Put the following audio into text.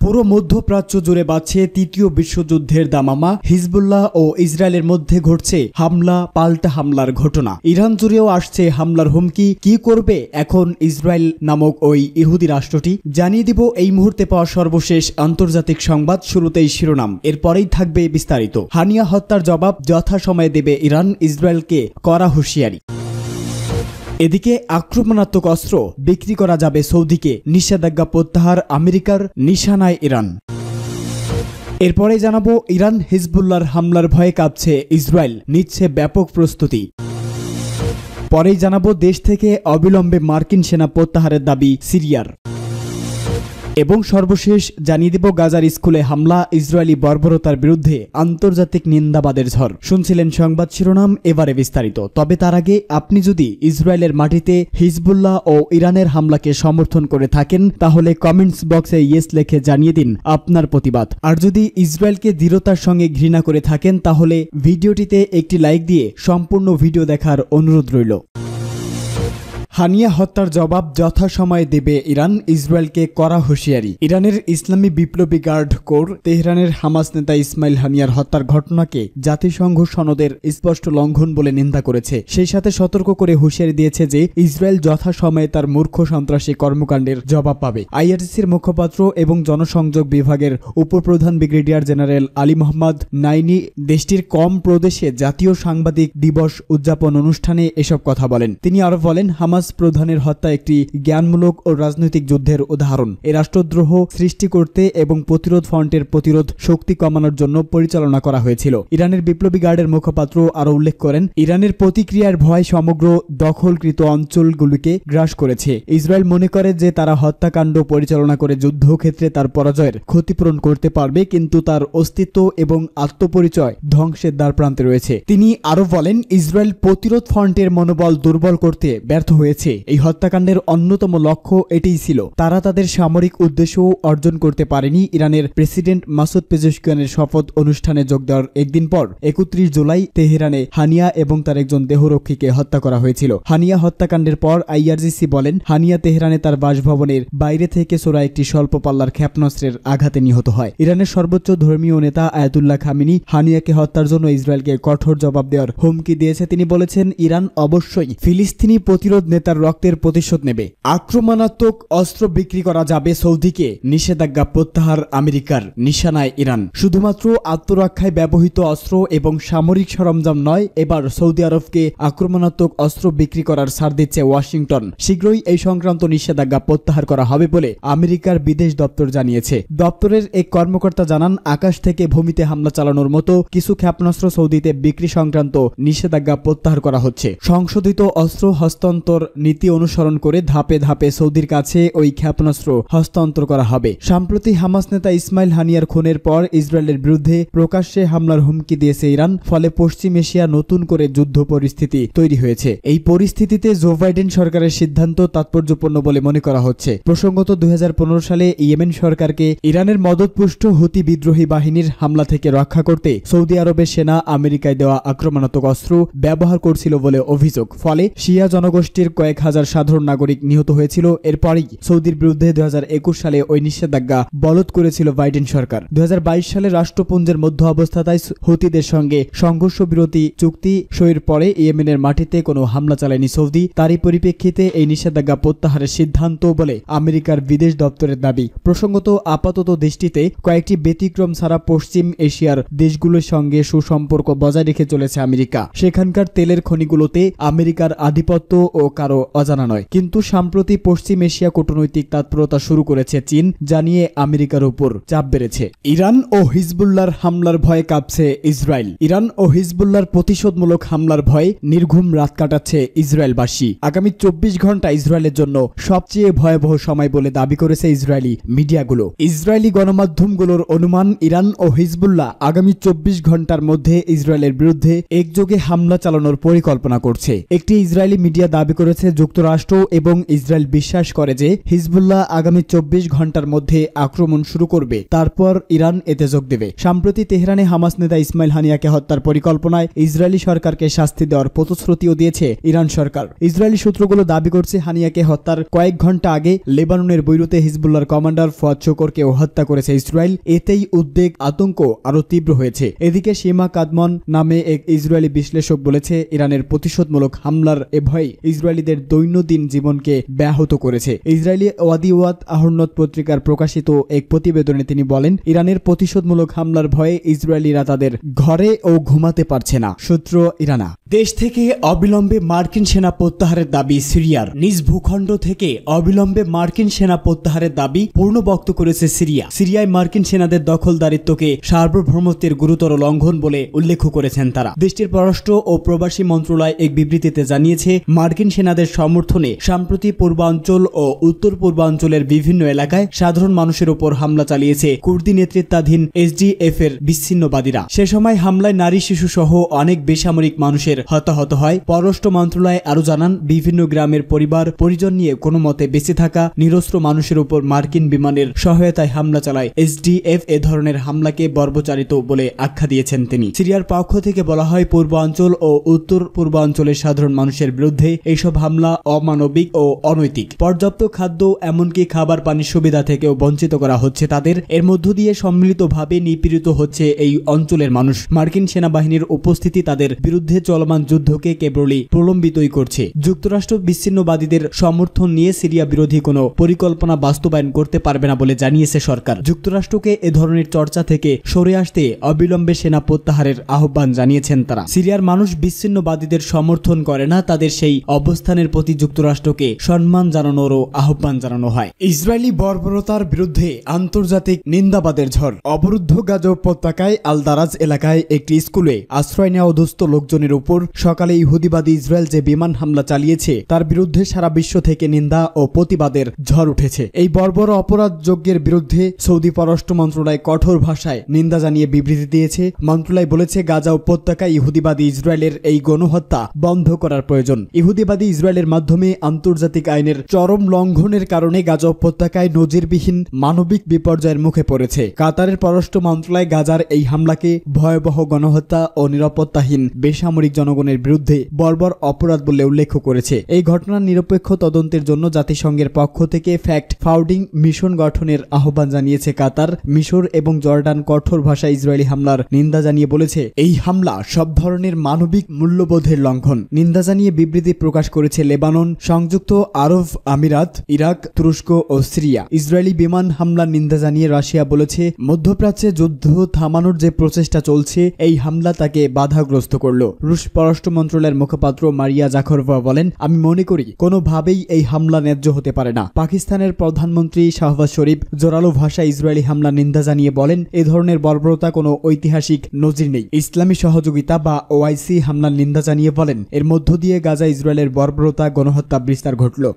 পুরো মধ্যপ্রাচ্য জুড়ে বাড়ছে তৃতীয় বিশ্বযুদ্ধের দামামা, হিজবুল্লাহ ও ইসরায়েলের মধ্যে ঘটছে হামলা, পাল্টা হামলার ঘটনা। ইরান জুড়েও আসছে হামলার হুমকি। কি করবে এখন ইসরায়েল নামক ওই ইহুদি রাষ্ট্রটি? জানিয়ে দিব এই মুহূর্তে পাওয়া সর্বশেষ আন্তর্জাতিক সংবাদ শুরুতেই শিরোনাম। এরপরেই থাকবে বিস্তারিত। হানিয়া হত্যার জবাব যথাসময়ে দেবে ইরান, ইসরায়েলকে করা হুঁশিয়ারি। এদিকে আক্রমণাত্মক অস্ত্র বিক্রি করা যাবে সৌদিকে, নিষেধাজ্ঞা প্রত্যাহার আমেরিকার নিশানায় ইরান। এরপরে জানাব ইরান হিজবুল্লার হামলার ভয়ে কাঁপছে ইসরায়েল, নিচ্ছে ব্যাপক প্রস্তুতি। পরেই জানাব দেশ থেকে অবিলম্বে মার্কিন সেনা প্রত্যাহারের দাবি সিরিয়ার। এবং সর্বশেষ জানিয়ে দেব গাজার স্কুলে হামলা, ইসরায়েলি বর্বরতার বিরুদ্ধে আন্তর্জাতিক নিন্দাবাদের ঝড়। শুনছিলেন সংবাদ শিরোনাম, এবারে বিস্তারিত। তবে তার আগে আপনি যদি ইসরায়েলের মাটিতে হিজবুল্লাহ ও ইরানের হামলাকে সমর্থন করে থাকেন, তাহলে কমেন্টস বক্সে ইয়েস লেখে জানিয়ে দিন আপনার প্রতিবাদ। আর যদি ইসরায়েলকে দৃঢ়তার সঙ্গে ঘৃণা করে থাকেন, তাহলে ভিডিওটিতে একটি লাইক দিয়ে সম্পূর্ণ ভিডিও দেখার অনুরোধ রইল। হানিয়া হত্যার জবাব যথাসময়ে দেবে ইরান, ইসরায়েলকে করা হুঁশিয়ারি। ইরানের ইসলামী বিপ্লবী গার্ড কোর তেহরানের হামাস নেতা ইসমাইল হানিয়ার হত্যার ঘটনাকে জাতিসংঘ সনদের স্পষ্ট লঙ্ঘন বলে নিন্দা করেছে। সেই সাথে সতর্ক করে হুঁশিয়ারি দিয়েছে যে, ইসরায়েল যথাসময়ে তার মূর্খ সন্ত্রাসী কর্মকাণ্ডের জবাব পাবে। আইআরসির মুখপাত্র এবং জনসংযোগ বিভাগের উপপ্রধান brigadier general Ali Mohammad Naini দেশটির কম প্রদেশে জাতীয় সাংবাদিক দিবস উদযাপন অনুষ্ঠানে এসব কথা বলেন। তিনি আরও বলেন, হামাস প্রধানের হত্যা একটি জ্ঞানমূলক ও রাজনৈতিক যুদ্ধের উদাহরণ। এ রাষ্ট্রদ্রোহ সৃষ্টি করতে এবং প্রতিরোধ ফ্রন্টের প্রতিরোধ শক্তি কমানোর জন্য পরিচালনা করা হয়েছিল। ইরানের বিপ্লবী গার্ডের মুখপাত্র আরও উল্লেখ করেন, ইরানের প্রতিক্রিয়ার ভয় সমগ্র দখলকৃত অঞ্চলগুলিকে গ্রাস করেছে। ইসরায়েল মনে করে যে তারা হত্যাকাণ্ড পরিচালনা করে যুদ্ধক্ষেত্রে তার পরাজয়ের ক্ষতিপূরণ করতে পারবে, কিন্তু তার অস্তিত্ব এবং আত্মপরিচয় ধ্বংসের দ্বার প্রান্তে রয়েছে। তিনি আরও বলেন, ইসরায়েল প্রতিরোধ ফ্রন্টের মনোবল দুর্বল করতে ব্যর্থ হয়েছে এই হত্যাকাণ্ডের অন্যতম লক্ষ্য এটিই ছিল। তারা তাদের সামরিক উদ্দেশ্যও অর্জন করতে পারেনি। ইরানের প্রেসিডেন্ট মাসুদ পেজেশকিয়ানের শপথ অনুষ্ঠানে যোগ দেওয়ার একদিন পর, একত্রিশ জুলাই তেহরানে হানিয়া এবং তার একজন দেহরক্ষীকে হত্যা করা হয়েছিল। হানিয়া হত্যাকাণ্ডের পর আইআরজিসি বলেন, হানিয়া তেহরানে তার বাসভবনের বাইরে থেকে সোরা একটি স্বল্প পাল্লার ক্ষেপণাস্ত্রের আঘাতে নিহত হয়। ইরানের সর্বোচ্চ ধর্মীয় নেতা আয়াতুল্লাহ খামিনি হানিয়াকে হত্যার জন্য ইসরায়েলকে কঠোর জবাব দেওয়ার হুমকি দিয়েছে। তিনি বলেছেন, ইরান অবশ্যই ফিলিস্তিনি প্রতিরোধ নেতার রক্তের প্রতিশোধ নেবে। আক্রমণাত্মক অস্ত্র বিক্রি করা যাবে সৌদিকে, নিষেধাজ্ঞা প্রত্যাহার আমেরিকার নিশানায় ইরান। শুধুমাত্র আত্মরক্ষায় ব্যবহৃত অস্ত্র এবং সামরিক সরঞ্জাম নয়, এবার সৌদি আরবকে আক্রমণাত্মক অস্ত্র বিক্রি করার ছাড় দিচ্ছে ওয়াশিংটন। শীঘ্রই এই সংক্রান্ত নিষেধাজ্ঞা প্রত্যাহার করা হবে বলে আমেরিকার বিদেশ দপ্তর জানিয়েছে। দপ্তরের এক কর্মকর্তা জানান, আকাশ থেকে ভূমিতে হামলা চালানোর মতো কিছু ক্ষেপণাস্ত্র সৌদিতে বিক্রি সংক্রান্ত নিষেধাজ্ঞা প্রত্যাহার করা হচ্ছে। সংশোধিত অস্ত্র হস্তান্তর নীতি অনুসরণ করে ধাপে ধাপে সৌদির কাছে ওই ক্ষেপণাস্ত্র হস্তান্তর করা হবে। সম্প্রতি হামাস নেতা ইসমাইল হানিয়ার খুনের পর ইসরায়েলের বিরুদ্ধে প্রকাশ্যে হামলার হুমকি দিয়েছে ইরান, ফলে পশ্চিম এশিয়া নতুন করে যুদ্ধ পরিস্থিতি তৈরি হয়েছে। এই পরিস্থিতিতে জো বাইডেন সরকারের সিদ্ধান্ত তাৎপর্যপূর্ণ বলে মনে করা হচ্ছে। প্রসঙ্গত দু হাজার পনেরো সালে ইয়েমেন সরকারকে ইরানের মদতপুষ্ট হুতি বিদ্রোহী বাহিনীর হামলা থেকে রক্ষা করতে সৌদি আরবের সেনা আমেরিকায় দেওয়া আক্রমণাত্মক অস্ত্র ব্যবহার করছিল বলে অভিযোগ। ফলে শিয়া জনগোষ্ঠীর কয়েক হাজার সাধারণ নাগরিক নিহত হয়েছিল। এরপরই সৌদির বিরুদ্ধে দু হাজার একুশ সালে ওই নিষেধাজ্ঞা বলৎ করেছিল বাইডেন সরকার। দু সালে রাষ্ট্রপুঞ্জের মধ্য অবস্থায় হুতিদের সঙ্গে সংঘর্ষ বিরতি চুক্তি সইয়ের পরে ইয়েমেনের মাটিতে কোনো হামলা চালায়নি সৌদি। তারই পরিপ্রেক্ষিতে এই নিষেধাজ্ঞা প্রত্যাহারের সিদ্ধান্ত বলে আমেরিকার বিদেশ দপ্তরের দাবি। প্রসঙ্গত, আপাতত দেশটিতে কয়েকটি ব্যতিক্রম ছাড়া পশ্চিম এশিয়ার দেশগুলোর সঙ্গে সুসম্পর্ক বজায় রেখে চলেছে আমেরিকা। সেখানকার তেলের খনিগুলোতে আমেরিকার আধিপত্য ও কারও অজানা নয়। কিন্তু সম্প্রতি পশ্চিম এশিয়া কূটনৈতিক তৎপরতা শুরু করেছে চীন জানিয়ে আমেরিকার উপর চাপ বেড়েছে। ইরান ও হিজবুল্লার হামলার ভয়ে কাঁপছে ইসরায়েল। ইরান ও হিজবুল্লার প্রতিশোধমূলক হামলার ভয়ে নির্ঘুম রাত কাটাচ্ছে ইসরায়েলবাসী। আগামী চব্বিশ ঘণ্টা ইসরায়েলের জন্য সবচেয়ে ভয়াবহ সময় বলে দাবি করেছে ইসরায়েলি মিডিয়াগুলো। ইসরায়েলি গণমাধ্যমগুলোর অনুমান, ইরান ও হিজবুল্লাহ আগামী চব্বিশ ঘণ্টার মধ্যে ইসরায়েলের বিরুদ্ধে একযোগে হামলা চালানোর পরিকল্পনা করছে। একটি ইসরায়েলি মিডিয়া দাবি করেছে করেছে যুক্তরাষ্ট্র এবং ইসরায়েল বিশ্বাস করে যে হিজবুল্লাহ আগামী চব্বিশ ঘণ্টার মধ্যে আক্রমণ শুরু করবে। তারপর ইরান এতে যোগ দেবে। সম্প্রতি তেহরানে হামাস নেতা ইসমাইল হানিয়াকে হত্যার পরিকল্পনায় ইসরায়েলি সরকারকে শাস্তি দেওয়ার প্রতিশ্রুতিও দিয়েছে ইরান সরকার। ইসরায়েলি সূত্রগুলো দাবি করছে হানিয়াকে হত্যার কয়েক ঘণ্টা আগে লেবাননের বৈরুতে হিজবুল্লাহর কমান্ডার ফুয়াদ শোকরকেও হত্যা করেছে ইসরায়েল। এতেই উদ্বেগ, আতঙ্ক আরও তীব্র হয়েছে। এদিকে সীমা কাদমন নামে এক ইসরায়েলি বিশ্লেষক বলেছে, ইরানের প্রতিশোধমূলক হামলার এ ভয় ইসরায়েলিদের দৈনন্দিন জীবনকে ব্যাহত করেছে। ইসরায়েলি ওয়াদিওয়াত আহরনত পত্রিকার প্রকাশিত এক প্রতিবেদনে তিনি বলেন, ইরানের প্রতিশোধমূলক হামলার ভয়ে ইসরায়েলিরা তাদের ঘরে ও ঘুমাতে পারছে না। সূত্র ইরানা। দেশ থেকে অবিলম্বে মার্কিন সেনা প্রত্যাহারের দাবি সিরিয়ার। নিজ ভূখণ্ড থেকে অবিলম্বে মার্কিন সেনা প্রত্যাহারের দাবি পূর্ণবক্ত করেছে সিরিয়া। সিরিয়ায় মার্কিন সেনাদের দখলদারিত্বকে সার্বভৌমত্বের গুরুতর লঙ্ঘন বলে উল্লেখ করেছেন তারা। দেশটির পররাষ্ট্র ও প্রবাসী মন্ত্রণালয় এক বিবৃতিতে জানিয়েছে, মার্কিন সেনাদের সমর্থনে সম্প্রতি পূর্বাঞ্চল ও উত্তর পূর্বাঞ্চলের বিভিন্ন এলাকায় সাধারণ মানুষের ওপর হামলা চালিয়েছে কুর্দি নেতৃত্বাধীন এসডিএফ এর বিচ্ছিন্নবাদীরা। সে সময় হামলায় নারী শিশু সহ অনেক বেসামরিক মানুষের হতাহত হয়। পররাষ্ট্র মন্ত্রণালয় আরও জানান, বিভিন্ন গ্রামের পরিবার পরিজন নিয়ে কোনো মতে বেঁচে থাকা নিরস্ত্র মানুষের উপর মার্কিন বিমানের সহায়তায় হামলা চালায়। এসডিএফ এ ধরনের হামলাকে বর্বচারিত বলে আখ্যা দিয়েছেন তিনি। সিরিয়ার পক্ষ থেকে বলা হয়, পূর্বাঞ্চল ও উত্তর পূর্বাঞ্চলের সাধারণ মানুষের বিরুদ্ধে এইসব হামলা অমানবিক ও অনৈতিক। পর্যাপ্ত খাদ্য এমনকি খাবার পানির সুবিধা থেকেও বঞ্চিত করা হচ্ছে তাদের। এর মধ্য দিয়ে সম্মিলিতভাবে নিপীড়িত হচ্ছে এই অঞ্চলের মানুষ। মার্কিন সেনাবাহিনীর উপস্থিতি তাদের বিরুদ্ধে চলমান যুদ্ধকে কেবলই প্রলম্বিতই করছে। যুক্তরাষ্ট্র বিচ্ছিন্নবাদীদের সমর্থন নিয়ে সিরিয়া বিরোধী কোনো পরিকল্পনা বাস্তবায়ন করতে পারবে না বলে জানিয়েছে সরকার। যুক্তরাষ্ট্রকে এ ধরনের চর্চা থেকে সরে আসতে অবিলম্বে সেনা প্রত্যাহারের আহ্বান জানিয়েছেন তারা। সিরিয়ার মানুষ বিচ্ছিন্নবাদীদের সমর্থন করে না, তাদের সেই অবস্থানের প্রতি যুক্তরাষ্ট্রকে সম্মান জানানোরও আহ্বান জানানো হয়। ইসরায়েলি বর্বরতার বিরুদ্ধে আন্তর্জাতিক নিন্দাবাদের ঝড়। অবরুদ্ধ গাজা উপত্যকায় আলদারাজ এলাকায় একটি স্কুলে আশ্রয় নেওয়া অধস্থ লোকজনের উপর সকালে ইহুদিবাদী ইসরায়েল যে বিমান হামলা চালিয়েছে, তার বিরুদ্ধে সারা বিশ্ব থেকে নিন্দা ও প্রতিবাদের ঝড় উঠেছে। এই বর্বর অপরাধ যজ্ঞের বিরুদ্ধে সৌদি পররাষ্ট্র মন্ত্রণালয় কঠোর ভাষায় নিন্দা জানিয়ে বিবৃতি দিয়েছে। মন্ত্রণালয় বলেছে, গাজা উপত্যকায় ইহুদিবাদী ইসরায়েলের এই গণহত্যা বন্ধ করার প্রয়োজন। ইহুদিবাদী ইসরায়েলের মাধ্যমে আন্তর্জাতিক আইনের চরম লঙ্ঘনের কারণে গাজা উপত্যকায় নজিরবিহীন মানবিক বিপর্যয়ের মুখে পড়েছে। কাতারের পররাষ্ট্র মন্ত্রণালয় গাজার এই হামলাকে ভয়াবহ গণহত্যা ও নিরাপত্তাহীন বেসামরিক জনগণের বিরুদ্ধে বর্বর অপরাধ বলে উল্লেখ করেছে। এই ঘটনার নিরপেক্ষ তদন্তের জন্য জাতিসংঘের পক্ষ থেকে ফ্যাক্ট ফাউডিং মিশন গঠনের আহ্বান জানিয়েছে কাতার, মিশর এবং জর্ডান কঠোর ভাষায় ইসরায়েলি হামলার নিন্দা জানিয়ে বলেছে। এই হামলা সব ধরনের মানবিক মূল্যবোধের লঙ্ঘন। নিন্দা জানিয়ে বিবৃতি প্রকাশ করেছে লেবানন, সংযুক্ত আরব আমিরাত, ইরাক, তুরস্ক ও সিরিয়া। ইসরায়েলি বিমান হামলার নিন্দা জানিয়ে রাশিয়া বলেছে, মধ্যপ্রাচ্যে যুদ্ধ থামানোর যে প্রচেষ্টা চলছে, এই হামলা তাকে বাধাগ্রস্ত করল। রুশ পররাষ্ট্র মন্ত্রণালয়ের মুখপাত্র মারিয়া জাখরভা বলেন, আমি মনে করি কোনোভাবেই এই হামলা ন্যায্য হতে পারে না। পাকিস্তানের প্রধানমন্ত্রী শাহবাজ শরীফ জোরালো ভাষা ইসরায়েলি হামলা নিন্দা জানিয়ে বলেন, এ ধরনের বর্বরতা কোনো ঐতিহাসিক নজির নেই। ইসলামী সহযোগিতা বা ওআইসি হামলার নিন্দা জানিয়ে বলেন, এর মধ্য দিয়ে গাজা ইসরায়েলের বর্বরতা, গণহত্যা, বিস্তার ঘটল।